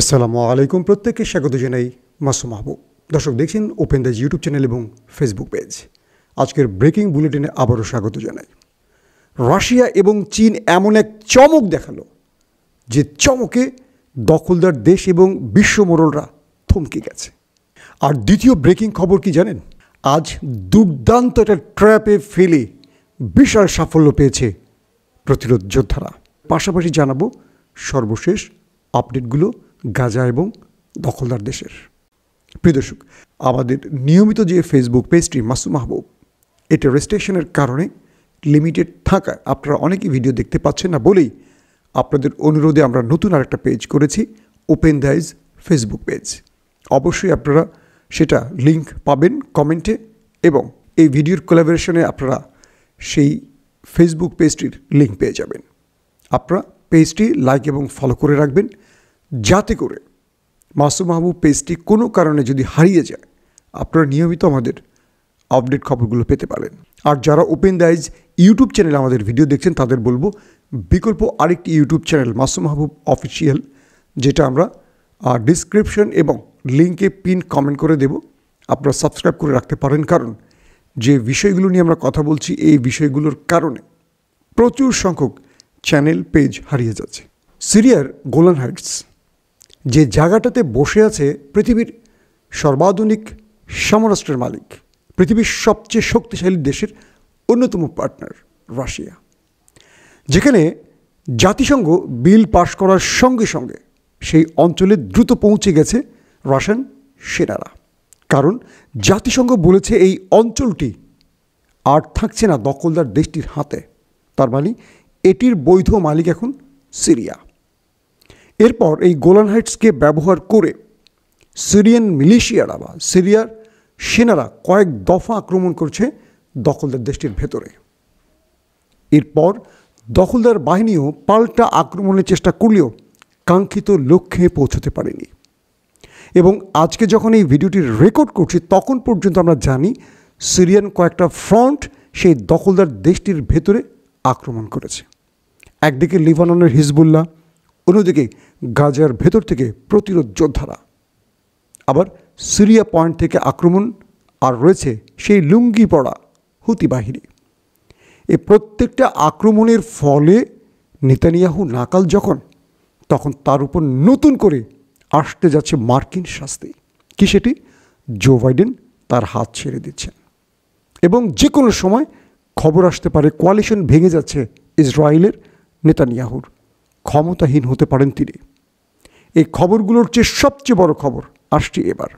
আসসালামু আলাইকুম প্রত্যেককে স্বাগত জানাই মাসুম মাহবুব। দর্শক দেখছেন ওপেন দ্য ইউটিউব চ্যানেল এবং ফেসবুক পেজ আজকের ব্রেকিং বুলেটিনে আবারও স্বাগত জানাই। রাশিয়া এবং চীন এমন এক চমক দেখাল, যে চমকে দখলদার দেশ এবং বিশ্ব মোড়লরা থমকে গেছে। আর দ্বিতীয় ব্রেকিং খবর কি জানেন? আজ দুর্দান্ত একটা ট্র্যাপে ফেলে বিশাল সাফল্য পেয়েছে প্রতিরোধ যোদ্ধারা। পাশাপাশি জানাব সর্বশেষ আপডেটগুলো গাজা এবং দখলদার দেশের। প্রিয় দর্শক, আমাদের নিয়মিত যে ফেসবুক পেজটি মাসুম মাহবুব, এটা রেজিস্ট্রেশনের কারণে লিমিটেড থাকায় আপনারা অনেকেই ভিডিও দেখতে পাচ্ছেন না বলেই আপনাদের অনুরোধে আমরা নতুন আরেকটা পেজ করেছি ওপেন দাইজ ফেসবুক পেজ অবশ্যই আপনারা সেটা লিংক পাবেন কমেন্টে এবং এই ভিডিওর কোলাবোরেশনে আপনারা সেই ফেসবুক পেজটির লিঙ্ক পেয়ে যাবেন। আপনারা পেজটি লাইক এবং ফলো করে রাখবেন যাতে করে মাসুম মাহবুব পেজটি কোনো কারণে যদি হারিয়ে যায়, আপনারা নিয়মিত আমাদের আপডেট খবরগুলো পেতে পারেন। আর যারা ওপেন দাইজ ইউটিউব চ্যানেলে আমাদের ভিডিও দেখছেন, তাদের বলব, বিকল্প আরেকটি YouTube channel Masum Mahbub official, যেটা আমরা ডিসক্রিপশন এবং লিঙ্কে পিন কমেন্ট করে দেব। আপনারা সাবস্ক্রাইব করে রাখতে পারেন, কারণ যে বিষয়গুলো নিয়ে আমরা কথা বলছি, এই বিষয়গুলোর কারণে প্রচুর সংখ্যক চ্যানেল পেজ হারিয়ে যাচ্ছে। সিরিয়ার গোলান হাইটস। যে জায়গাটাতে বসে আছে পৃথিবীর সর্বাধুনিক সমরাষ্ট্রের মালিক, পৃথিবীর সবচেয়ে শক্তিশালী দেশের অন্যতম পার্টনার রাশিয়া। যেখানে জাতিসংঘ বিল পাশ করার সঙ্গে সঙ্গে সেই অঞ্চলে দ্রুত পৌঁছে গেছে রাশিয়ান সেনারা। কারণ জাতিসংঘ বলেছে এই অঞ্চলটি আর থাকছে না দখলদার দেশটির হাতে। তার মানে এটির বৈধ মালিক এখন সিরিয়া। এরপর এই গোলান হাইটসকে ব্যবহার করে সিরিয়ান মিলিশিয়ারা বা সিরিয়ার সেনারা কয়েক দফা আক্রমণ করছে দখলদার দেশটির ভেতরে। এরপর দখলদার বাহিনীও পাল্টা আক্রমণের চেষ্টা করলেও কাঙ্ক্ষিত লক্ষ্যে পৌঁছতে পারেনি। এবং আজকে যখন এই ভিডিওটি রেকর্ড করছি, তখন পর্যন্ত আমরা জানি সিরিয়ান কয়েকটা ফ্রন্ট সেই দখলদার দেশটির ভেতরে আক্রমণ করেছে। একদিকে লিবাননের হিজবুল্লাহ অন্যদিকে গাজার ভেতর থেকে প্রতিরোধ যোদ্ধারা। আবার সিরিয়া পয়েন্ট থেকে আক্রমণ, আর রয়েছে সেই লুঙ্গি পড়া হুতি বাহিনী। এ প্রত্যেকটা আক্রমণের ফলে নেতানিয়াহু নাকাল যখন, তখন তার উপর নতুন করে আসতে যাচ্ছে মার্কিন শাস্তি। কি সেটি? জো বাইডেন তার হাত ছেড়ে দিচ্ছেন। এবং যে কোনো সময় খবর আসতে পারে, কোয়ালিশন ভেঙে যাচ্ছে ইসরায়েলের নেতানিয়াহুর। ক্ষমতাহীন হতে পারেন তিনি। এই খবরগুলোর চেয়ে সবচেয়ে বড় খবর আসছে এবার।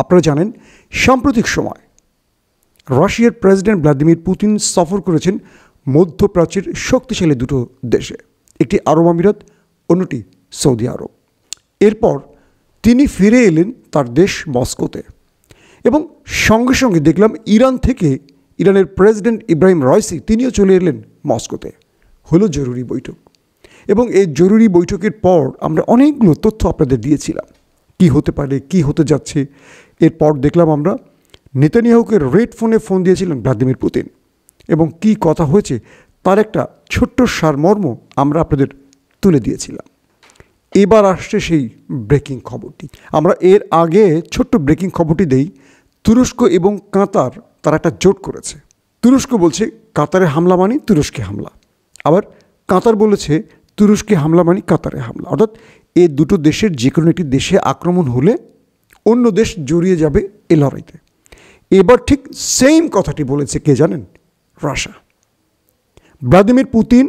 আপনারা জানেন, সাম্প্রতিক সময় রাশিয়ার প্রেসিডেন্ট ভ্লাদিমির পুতিন সফর করেছেন মধ্যপ্রাচ্যের শক্তিশালী দুটো দেশে, একটি আরব আমিরাত, অন্যটি সৌদি আরব। এরপর তিনি ফিরে এলেন তার দেশ মস্কোতে এবং সঙ্গে সঙ্গে দেখলাম ইরান থেকে ইরানের প্রেসিডেন্ট ইব্রাহিম রয়সি তিনিও চলে এলেন মস্কোতে। হলো জরুরি বৈঠক। এবং এই জরুরি বৈঠকের পর আমরা অনেকগুলো তথ্য আপনাদের দিয়েছিলাম। কি হতে পারে, কি হতে যাচ্ছে, এরপর দেখলাম আমরা নেতানিয়াহুকে রেড ফোনে ফোন দিয়েছিলেন ভ্লাদিমির পুতিন এবং কি কথা হয়েছে তার একটা ছোট্ট সারমর্ম আমরা আপনাদের তুলে দিয়েছিলাম। এবার আসছে সেই ব্রেকিং খবরটি। আমরা এর আগে ছোট্ট ব্রেকিং খবরটি দেই। তুরস্ক এবং কাতার তারা একটা জোট করেছে। তুরস্ক বলছে, কাতারে হামলা মানে তুরস্কে হামলা। আবার কাতার বলেছে তুরস্কে হামলা মানে কাতারে হামলা। অর্থাৎ এ দুটো দেশের যে কোনো একটি দেশে আক্রমণ হলে অন্য দেশ জড়িয়ে যাবে এ লড়াইতে। এবার ঠিক সেম কথাটি বলেছে কে জানেন? রাশা ভ্লাদিমির পুতিন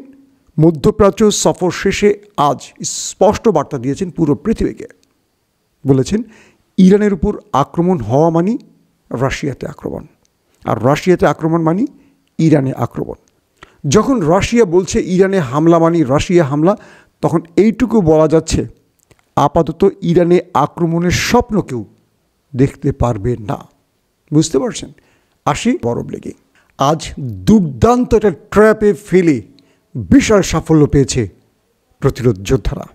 মধ্যপ্রাচ্য সফর শেষে আজ স্পষ্ট বার্তা দিয়েছেন পুরো পৃথিবীকে। বলেছেন, ইরানের উপর আক্রমণ হওয়া মানি রাশিয়াতে আক্রমণ। আর রাশিয়াতে আক্রমণ মানি ইরানে আক্রমণ। যখন রাশিয়া বলছে ইরানে হামলা মানি রাশিয়া হামলা, তখন এইটুকু বলা যাচ্ছে, আপাতত ইরানে আক্রমণের স্বপ্ন কেউ দেখতে পারবে না। বুঝতে পারছেন? আসি বরফ লেগে। আজ দুর্দান্ত একটা ট্র্যাপে ফেলে বিশাল সাফল্য পেয়েছে প্রতিরোধ যোদ্ধারা।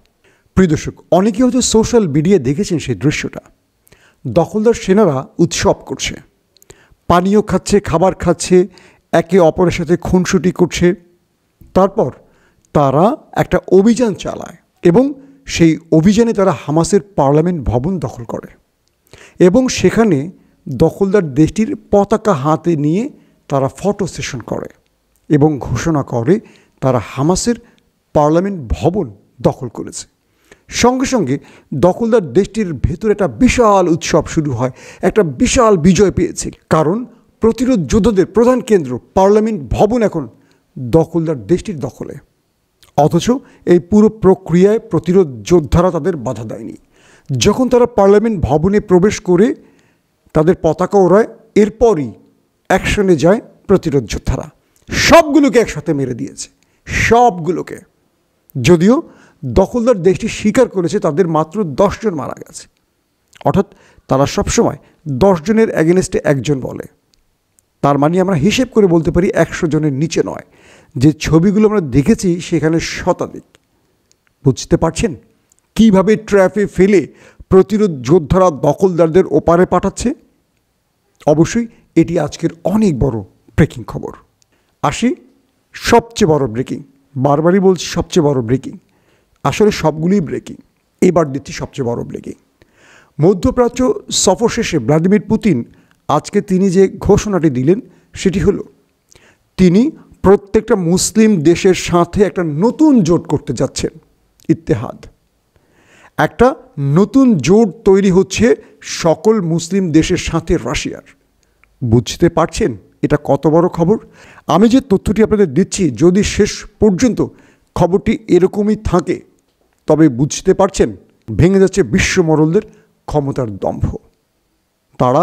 প্রিয় দর্শক, অনেকে হয়তো সোশ্যাল মিডিয়ায় দেখেছেন সেই দৃশ্যটা। দখলদার সেনারা উৎসব করছে। পানীয় খাচ্ছে, খাবার খাচ্ছে একে অপরের সাথে খুনসুটি করছে। তারপর তারা একটা অভিযান চালায় এবং সেই অভিযানে তারা হামাসের পার্লামেন্ট ভবন দখল করে এবং সেখানে দখলদার দেশটির পতাকা হাতে নিয়ে তারা ফটো সেশন করে এবং ঘোষণা করে তারা হামাসের পার্লামেন্ট ভবন দখল করেছে। সঙ্গে সঙ্গে দখলদার দেশটির ভেতরে একটা বিশাল উৎসব শুরু হয়, একটা বিশাল বিজয় পেয়েছে। কারণ প্রতিরোধ যোদ্ধাদের প্রধান কেন্দ্র পার্লামেন্ট ভবন এখন দখলদার দেশটির দখলে। অথচ এই পুরো প্রক্রিয়ায় প্রতিরোধ যোদ্ধারা তাদের বাধা দেয়নি। যখন তারা পার্লামেন্ট ভবনে প্রবেশ করে তাদের পতাকা ওড়ায়, এরপরই অ্যাকশনে যায় প্রতিরোধ যোদ্ধারা। সবগুলোকে একসাথে মেরে দিয়েছে। সবগুলোকে। যদিও দখলদার দেশটি স্বীকার করেছে তাদের মাত্র দশজন মারা গেছে। অর্থাৎ তারা সবসময় দশজনের অ্যাগেনস্টে একজন বলে। তার মানে আমরা হিসেব করে বলতে পারি একশো জনের নিচে নয়। যে ছবিগুলো আমরা দেখেছি সেখানে শতাধিক। বুঝতে পারছেন? কীভাবে ট্র্যাফে ফেলে প্রতিরোধ যোদ্ধারা দখলদারদের ওপারে পাঠাচ্ছে? অবশ্যই এটি আজকের অনেক বড় ব্রেকিং খবর। আসি, সবচেয়ে বড় ব্রেকিং বারবারই বলছি সবচেয়ে বড় ব্রেকিং আসলে সবগুলোই ব্রেকিং এবার দিচ্ছি সবচেয়ে বড় ব্রেকিং মধ্যপ্রাচ্য সফর শেষে ভ্লাদিমির পুতিন আজকে তিনি যে ঘোষণাটি দিলেন সেটি হল, তিনি প্রত্যেকটা মুসলিম দেশের সাথে একটা নতুন জোট করতে যাচ্ছেন, ইত্তেহাদ। একটা নতুন জোট তৈরি হচ্ছে সকল মুসলিম দেশের সাথে রাশিয়ার। বুঝতে পারছেন এটা কত বড় খবর? আমি যে তথ্যটি আপনাদের দিচ্ছি, যদি শেষ পর্যন্ত খবরটি এরকমই থাকে, তবে বুঝতে পারছেন ভেঙে যাচ্ছে বিশ্বমরলদের ক্ষমতার দম্ভ। তারা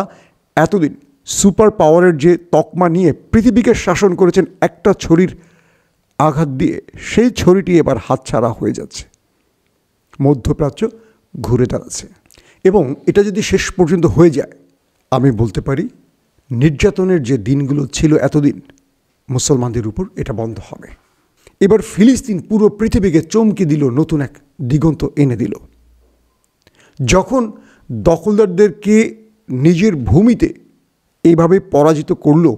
এতদিন সুপার পাওয়ারের যে তকমা নিয়ে পৃথিবীকে শাসন করেছেন একটা ছড়ির আঘাত দিয়ে, সেই ছড়িটি এবার হাতছাড়া হয়ে যাচ্ছে। মধ্যপ্রাচ্য ঘুরে দাঁড়াচ্ছে। এবং এটা যদি শেষ পর্যন্ত হয়ে যায়, আমি বলতে পারি নির্যাতনের যে দিনগুলো ছিল এতদিন, মুসলমানদের উপর এটা বন্ধ হবে। এবার ফিলিস্তিন পুরো পৃথিবীকে চমকে দিল, নতুন এক দিগন্ত এনে দিল। যখন দখলদারদেরকে নিজের ভূমিতে এইভাবে পরাজিত করল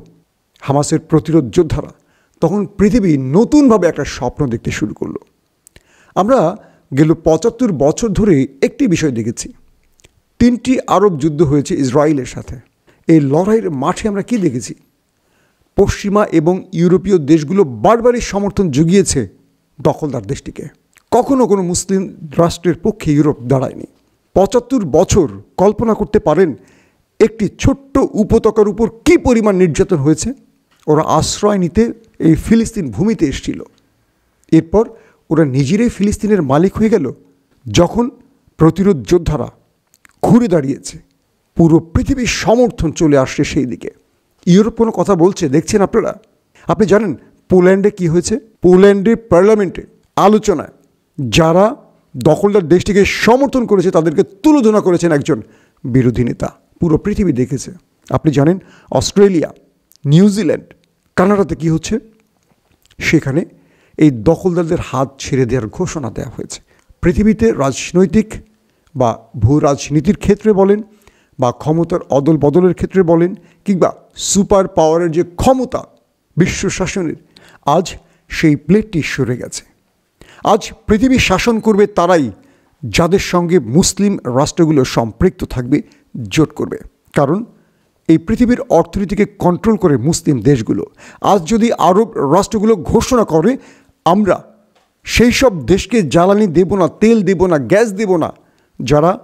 হামাসের প্রতিরোধ যোদ্ধারা, তখন পৃথিবী নতুনভাবে একটা স্বপ্ন দেখতে শুরু করল। আমরা গেল পঁচাত্তর বছর ধরে একটি বিষয় দেখেছি। তিনটি আরব যুদ্ধ হয়েছে ইসরায়েলের সাথে। এই লড়াইয়ের মাঠে আমরা কি দেখেছি? পশ্চিমা এবং ইউরোপীয় দেশগুলো বারবারই সমর্থন জুগিয়েছে দখলদার দেশটিকে। কখনো কোনো মুসলিম রাষ্ট্রের পক্ষে ইউরোপ দাঁড়ায়নি। পঁচাত্তর বছর কল্পনা করতে পারেন একটি ছোট্ট উপত্যকার উপর কী পরিমাণ নির্যাতন হয়েছে? ওরা আশ্রয় নিতে এই ফিলিস্তিন ভূমিতে এসেছিল। এরপর ওরা নিজেরাই ফিলিস্তিনের মালিক হয়ে গেল, যখন প্রতিরোধ যোদ্ধারা ঘুরে দাঁড়িয়েছে। পুরো পৃথিবীর সমর্থন চলে আসছে সেই দিকে। ইউরোপ কোনো কথা বলছে? দেখছেন আপনারা? আপনি জানেন পোল্যান্ডে কি হয়েছে? পোল্যান্ডের পার্লামেন্টে আলোচনায় যারা দখলদার দেশটিকে সমর্থন করেছে, তাদেরকে তুলোধনা করেছেন একজন বিরোধী নেতা। পুরো পৃথিবী দেখেছে। আপনি জানেন অস্ট্রেলিয়া নিউজিল্যান্ড কানাডাতে কি হচ্ছে? সেখানে এই দখলদারদের হাত ছেড়ে দেওয়ার ঘোষণা দেওয়া হয়েছে। পৃথিবীতে রাজনৈতিক বা ভূ রাজনীতির ক্ষেত্রে বলেন বা ক্ষমতার অদল বদলের ক্ষেত্রে বলেন কিংবা সুপার পাওয়ারের যে ক্ষমতা বিশ্ব শাসনের, আজ সেই প্লেটটি সরে গেছে। আজ পৃথিবী শাসন করবে তারাই যাদের সঙ্গে মুসলিম রাষ্ট্রগুলো সম্পৃক্ত থাকবে, জোট করবে। কারণ, এই পৃথিবীর অর্থনীতিকে কন্ট্রোল করে মুসলিম দেশগুলো। আজ যদি আরব রাষ্ট্রগুলো ঘোষণা করে, আমরা সেই সব দেশকে জ্বালানি দেব না, তেল দেব না, গ্যাস দেব না, যারা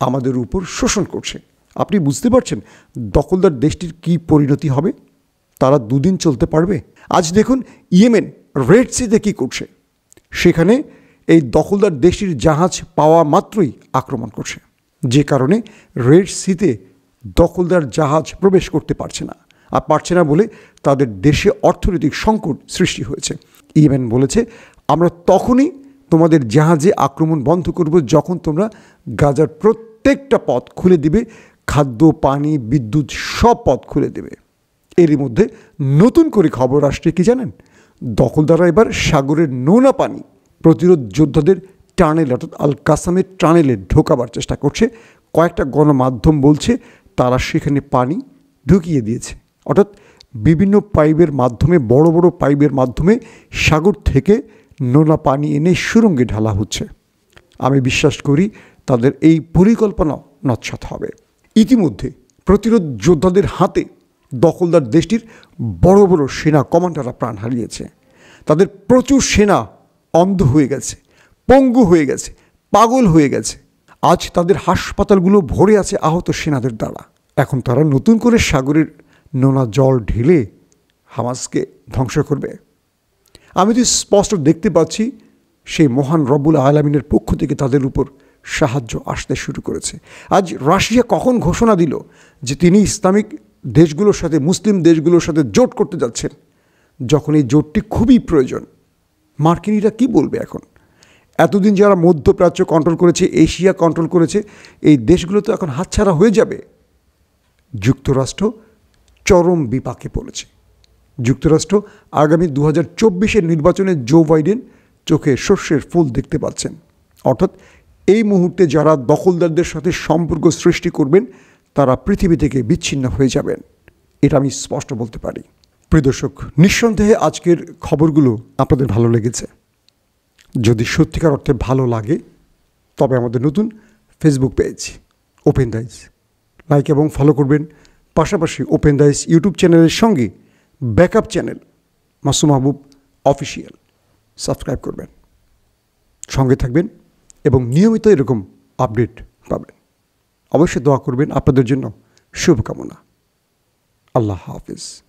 আমাদের উপর শোষণ করছে। আপনি বুঝতে পারছেন দখলদার দেশটির কি পরিণতি হবে? তারা দুদিন চলতে পারবে? আজ দেখুন ইয়েমেন রেড সিতে কী করছে। সেখানে এই দখলদার দেশটির জাহাজ পাওয়া মাত্রই আক্রমণ করছে। যে কারণে রেড সিতে দখলদার জাহাজ প্রবেশ করতে পারছে না। আর পারছে না বলে তাদের দেশে অর্থনৈতিক সংকট সৃষ্টি হয়েছে। ইয়েমেন বলেছে, আমরা তখনই তোমাদের জাহাজে আক্রমণ বন্ধ করব যখন তোমরা গাজার প্রত্যেকটা পথ খুলে দিবে, খাদ্য, পানি, বিদ্যুৎ সব পথ খুলে দেবে। এরই মধ্যে নতুন করে খবর আসছে কি জানেন? দখলদাররা এবার সাগরের নোনা পানি প্রতিরোধ যোদ্ধাদের টানেল অর্থাৎ আল কাসামের টানেলে ঢোকাবার চেষ্টা করছে। কয়েকটা গণমাধ্যম বলছে, তারা সেখানে পানি ঢুকিয়ে দিয়েছে। অর্থাৎ বিভিন্ন পাইপের মাধ্যমে, বড় বড় পাইপের মাধ্যমে সাগর থেকে নোনা পানি এনে সুরঙ্গে ঢালা হচ্ছে। আমি বিশ্বাস করি, তাদের এই পরিকল্পনা নৎসাত হবে। ইতিমধ্যে প্রতিরোধ যোদ্ধাদের হাতে দখলদার দেশটির বড় বড় সেনা কমান্ডাররা প্রাণ হারিয়েছে। তাদের প্রচুর সেনা অন্ধ হয়ে গেছে, পঙ্গু হয়ে গেছে, পাগল হয়ে গেছে। আজ তাদের হাসপাতালগুলো ভরে আছে আহত সেনাদের দ্বারা। এখন তারা নতুন করে সাগরের নোনা জল ঢেলে হামাসকে ধ্বংস করবে। আমি তো স্পষ্ট দেখতে পাচ্ছি, সেই মহান রব্বুল আলমিনের পক্ষ থেকে তাদের উপর সাহায্য আসতে শুরু করেছে। আজ রাশিয়া কখন ঘোষণা দিল যে তিনি ইসলামিক দেশগুলোর সাথে, মুসলিম দেশগুলোর সাথে জোট করতে যাচ্ছেন? যখন এই জোটটি খুবই প্রয়োজন মার্কিনিরা কি বলবে এখন? এতদিন যারা মধ্যপ্রাচ্য কন্ট্রোল করেছে, এশিয়া কন্ট্রোল করেছে, এই দেশগুলো তো এখন হাতছাড়া হয়ে যাবে। যুক্তরাষ্ট্র চরম বিপাকে পড়েছে। যুক্তরাষ্ট্র আগামী দু হাজার নির্বাচনে জো বাইডেন চোখে শস্যের ফুল দেখতে পাচ্ছেন। অর্থাৎ এই মুহূর্তে যারা দখলদারদের সাথে সম্পর্ক সৃষ্টি করবেন, তারা পৃথিবী থেকে বিচ্ছিন্ন হয়ে যাবেন। এটা আমি স্পষ্ট বলতে পারি। প্রিয় দর্শক, নিঃসন্দেহে আজকের খবরগুলো আপনাদের ভালো লেগেছে। যদি সত্যিকার অর্থে ভালো লাগে, তবে আমাদের নতুন ফেসবুক পেজ ওপেন দাইজ লাইক এবং ফলো করবেন। পাশাপাশি ওপেন দাইজ ইউটিউব চ্যানেলের সঙ্গে backup channel Masum Mahbub official subscribe করবেন। সঙ্গে থাকবেন এবং নিয়মিত এরকম আপডেট পাবেন। অবশ্যই দোয়া করবেন আপনাদের জন্য। শুভকামনা। আল্লাহ হাফিজ।